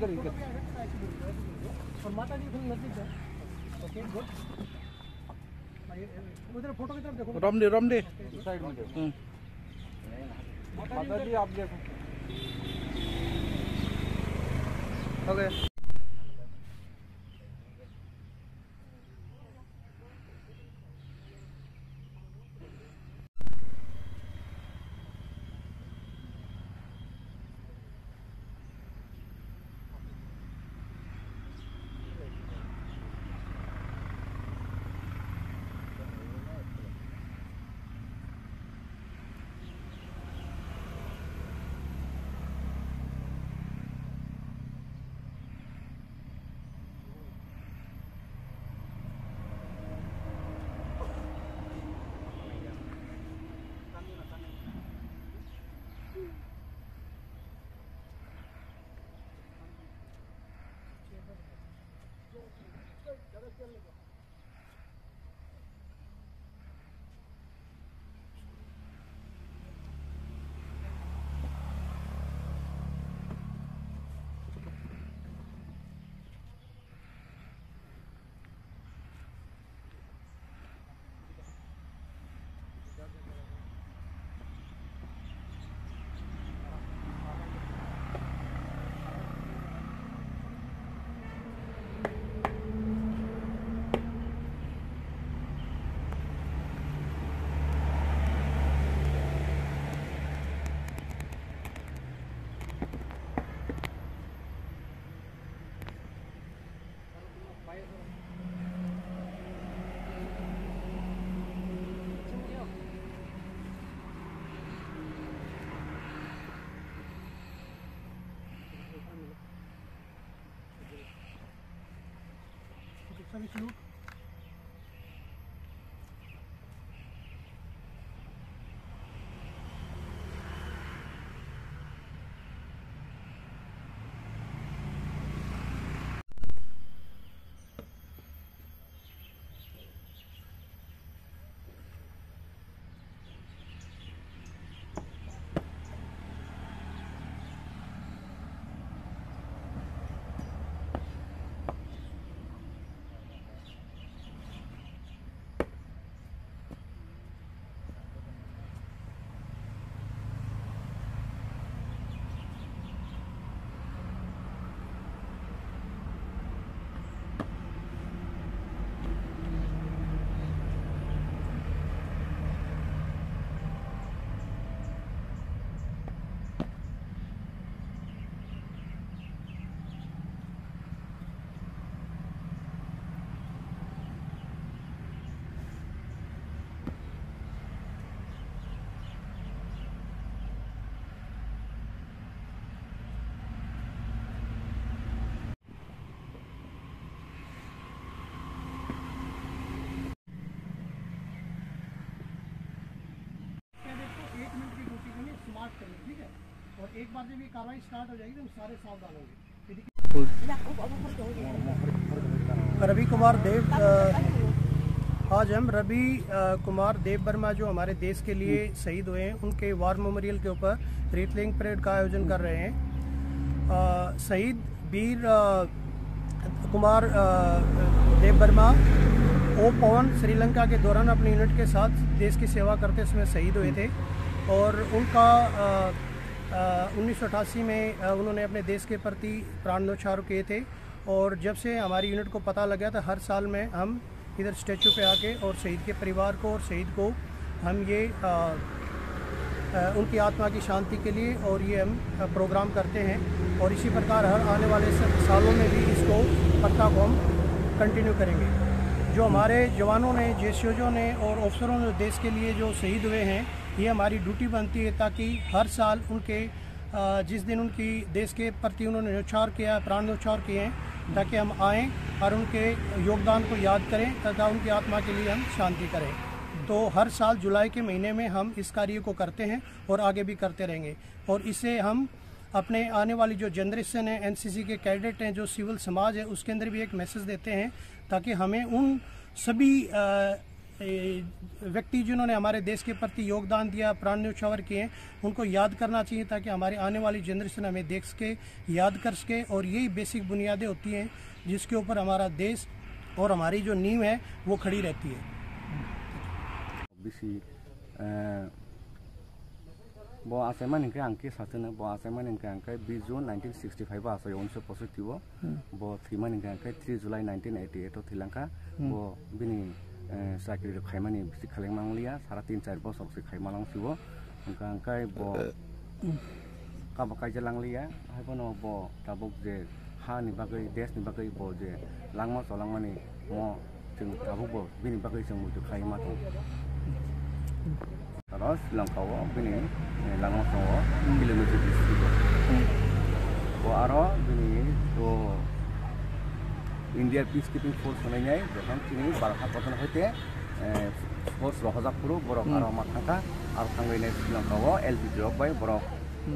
इधर इधर और माता जी थोड़ी नज़दीक है। ओके गुड उधर फ़ोटो की तरफ़ देखो। साइड में देखो। हम्म। माता जी आप देखो। Okay Salut Philou. तो रवि कुमार देव आज हम रवि कुमार देव वर्मा, जो हमारे देश के लिए शहीद हुए हैं, उनके वार मेमोरियल के ऊपर रीतलिंग परेड का आयोजन कर रहे हैं। शहीद वीर कुमार देव वर्मा ओ पवन श्रीलंका के दौरान अपनी यूनिट के साथ देश की सेवा करते समय शहीद हुए थे और उनका उन्नीस सौ अठासी में उन्होंने अपने देश के प्रति प्राण न्यौछावर किए थे और जब से हमारी यूनिट को पता लगा था हर साल में हम इधर स्टैचू पे आके और शहीद के परिवार को और शहीद को हम ये अ, अ, उनकी आत्मा की शांति के लिए और ये हम प्रोग्राम करते हैं और इसी प्रकार हर आने वाले सालों में भी इसको पत्ता को हम कंटिन्यू करेंगे। जो हमारे जवानों ने जेसीओजों ने और अफसरों ने देश के लिए जो शहीद हुए हैं ये हमारी ड्यूटी बनती है ताकि हर साल उनके जिस दिन उनकी देश के प्रति उन्होंने न्यौछावर किया, प्राण न्यौछावर किए हैं, ताकि हम आएँ और उनके योगदान को याद करें तथा उनकी आत्मा के लिए हम शांति करें। तो हर साल जुलाई के महीने में हम इस कार्य को करते हैं और आगे भी करते रहेंगे। और इसे हम अपने आने वाली जो जनरेशन है, एनसीसी के कैडेट हैं, जो सिविल समाज है, उसके अंदर भी एक मैसेज देते हैं ताकि हमें उन सभी व्यक्ति जिन्होंने हमारे देश के प्रति योगदान दिया प्राण न्यौछावर किए उनको याद करना चाहिए ताकि हमारी आने वाली जनरेशन हमें देख सके याद कर सके और यही बेसिक बुनियादें होती हैं जिसके ऊपर हमारा देश और हमारी जो नींव है वो खड़ी रहती है। Bisi bo aseman hingke angke satene bo aseman hingke angke 20 june 1965 ba aso yonse positivo bo thiman hingke angke 3 july 1988 to thilangka bo saya itu kayak mana sih kalian mang liya, sarat tiga empat bos sok sih kayak malang sih bo, angka angka bo, kapa kaya lang liya, apa nama bo, tabok je, ha nih bagai des nih bagai bo je, lang mau so lang mana, mau ceng tabok bo, bini bagai ceng mau tuh kayak mana terus lang kau bini, eh, lang mau kau, bila mau jadi sih hmm. bo, bo aro bini tuh bini to India peacekeeping force sebenarnya যখন তিনি বারহা পতন হইতে force রহজাক পুরো বরক আরো মাথাকা আর থাঙ্গাইনে শ্রীলঙ্কাও LPG rock বাই বরক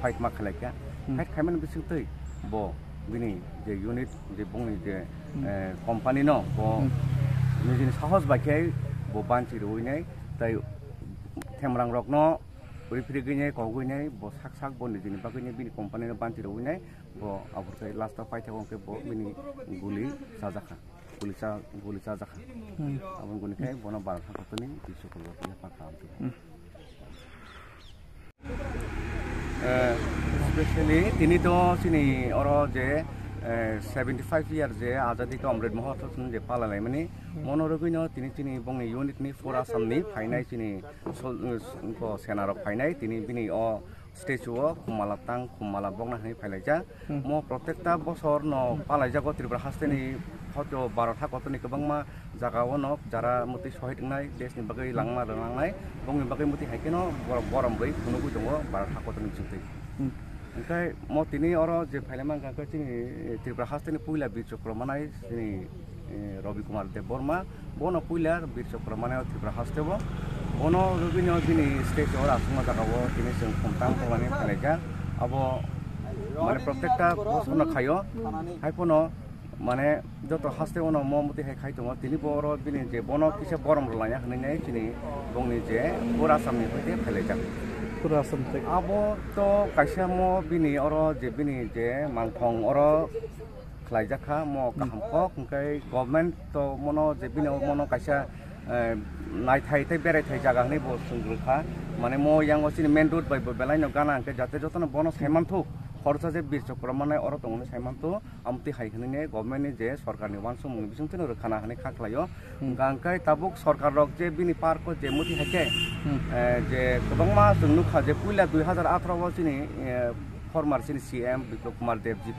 fight মা খালাইকা fight খাইমান বিসিং তৈ ব বিনি যে ইউনিট যে বংনি যে কোম্পানি ন ব নিজের সাহস বাকিয়াই ব বাঞ্চি রইনাই তাই थेमरां रकनो रिफ्रि गइनाय कौ गइनाय ब साक साक ब निजिनि बा गइनाय bo aburkai lasta pai thakon ke bo mini guli sajaka guli sa guli sajaka abon guni kai bona bar hakotoni bisu ko lati pa kam tu specially তিনি তো চিনি অর যে সেভেন্টি ফাইভ ইয়ার যে আজাদিকে অমৃত মহোৎসব যে পালালাই মানে মনোরগিন তিনি তিনি বং ইউনিটনি four আসামনি ফাইনাই তিনি সেনারক ফাইনাই তিনি বিনি অ স্টেচুও কুমালা টং কুমালা বগনাহী ফাইলাইজা ম প্রত্যেকটা বছর ন পালাইজাগ ত্রিপুরা হাস্তে নি হয়তো বারোটা কত নি কবংমা জাগাও ন যারা মতি শহীদ নাই দেশ নিবাগে লাংমা লাংমাই বং নিবাগে মতি হাইকেন গরম বই কোনো কই দঙ্গ বারোটা কত নি চুতে ওই ম তিনি অর যে ফাইলাইমা গাঙ্ক চিনি ত্রিপুরা হাস্তে নি পুইলা বীরচক্রমা নাই চিনি রবি কুমার দেব বর্মা বন পুইলা বীরচক্রমা নাই Tripura হাস্তেব ono gini gini stage ora semua tak kau gini sempontang kau ini kerja abo mana protekta bos ono kayo hai pono mana jatuh hasil ono mau mesti hai kayo tuh gini boro gini je bono kisah boro mulanya kini nyai gini bong ini je ora sami pun dia kerja ora sampai abo to kasih mau gini ora je gini je mangkong ora kelajak ha mau kampok kayak government to mono je gini mono kasih নাইথাই বেড়াই জাগাহনি সুন্দরখা মানে মিয়াং সিনে main road বাইব বেলাইন গানা যাতে যতন বন সাইমানু খরচা যে বীরচক্র মানে অর দমন সাইমানু আমি হাইখানে নিয়ে গভর্নমেন্ট যে সরকার মানসু মূল বিশুন রক্ষা হানি খাকলায় গানকাই তাবুক সরকার রক যে বি পার্ক যে মতি হেকে যে গবংমা নুখা যে পুইলা দুই হাজার আঠারো সিনে ফরমার সিনে সিএম বিপ্লব কুমার দেব জি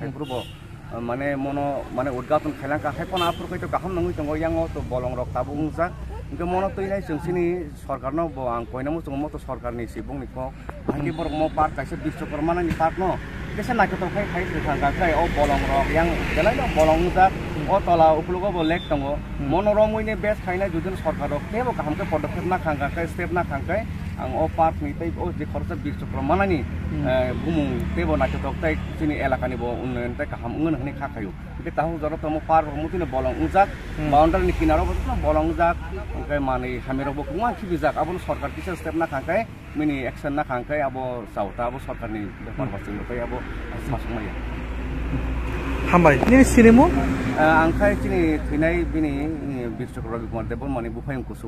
মানে মনো মানে উদঘাটন খেলাঙ্কা হেপনাফোর কইতো গাহাম নং তো গয়াং তো বলং রক তাবু উংসা ইংকে মনো তুই নাই চংসিনি সরকার ন ব আং কইনা মু চংমো তো সরকার নি সিবং নি কক আকি মো পার কাইসে বিশ্বকর্মা নানি পার ন। কেসে নাকি তো খাই খাই সুখান ও বলং রক ইয়াং গেলাই বলং উংসা ও তলা উপলগ ব লেক টং মনো রং উইনে বেস খাইনা সরকার রক কেব পদক্ষেপ না খাঙ্কা স্টেপ না খাঙ্কা ओ जे खरचा बिश्वकर्मानि बुमुं तेबो नायखोथाव ताय जोंनि एलाकानि ब उन्नयन ताय गाहाम उंगन हने खाखायो बे ताहु जरो तमो पार्क मुतिनो बलं उजाक बाउन्डारिनि किनाराव बो बलं उजाक ओमफ्राय माने हामेरावबो कुमा खिबिजाक आबो सरकार किसे स्टेप ना खांखाय मिनि एक्सन ना खांखाय आबो साउथा आबो सरकारनि बेफार बासिनो ताय आबो सासंमाया हामबाय नि सिनेमु आंखाय दिनै थैनाय बिनि बिरचक्र रबि कुमार देब बर्मानि बुफायं कुसु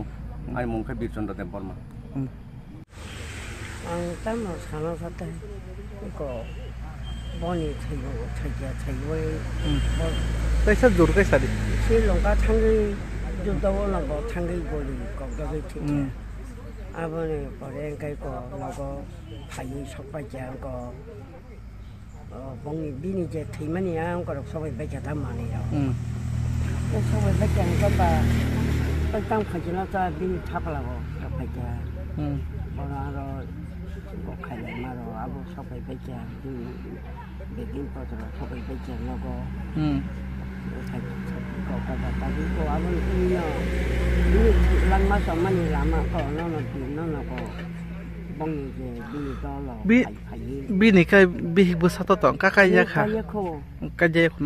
आइ मुंखाय Birchandra Deb Barma ang tama sana sa tay ko boni thayo thaya thayo पैसा जोर kai अंकल और खाना खाता है उनको बनी थी वो थैया थी वो कैसे दूर के सारी से लंका थंगे जो दवा लंका थंगे बोली कब तक थी अब ने पढ़े कई को लंका भाई सब पे जाए को बंगी बीनी जे थी मनी आ उनको सब पे जाता माने यार तो सब पे जाए को बा tăng khởi chỉ nó ta đi tháp là bộ tháp phải chờ bọn nó rồi bini मारो अब सबै बेच्या बेकिङ kai bi bu sa tong ka kai ya kha ka je khu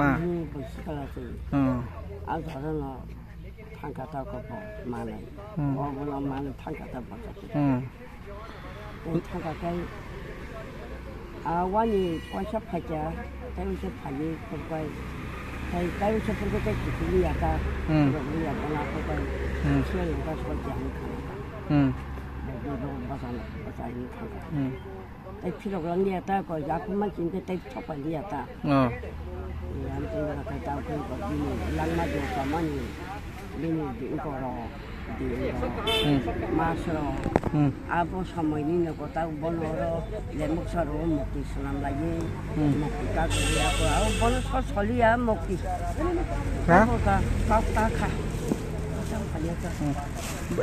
hmm. 온타가 음. 음. 음. 그 아완이 관섭하자 자유시 파니 그거 자유시 그거 대기 약간 우리 약간 아까 그 시에 우리가 소지 않고 내 필요가 니었다 그 약품만 진데 내 초반 니었다. 어. 아무튼 내가 다 잡고 그 양마도 가만히 미니 이거로 मासरो अब समयनि नगता बनर लेमुक सरो मुक्ति सुनाम लागि मुक्ति का गरिया को अब बन स सलिया मुक्ति का का का खा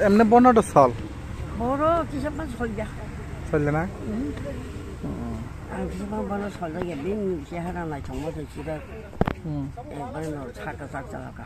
এমনে বনড সল বড় কিছুমান সলিয়া সলিয়া না आं बिसिबां बनो सल्दै गेबिन सेहारा नायथंबो सिबाय एबार नर साका साका लाखा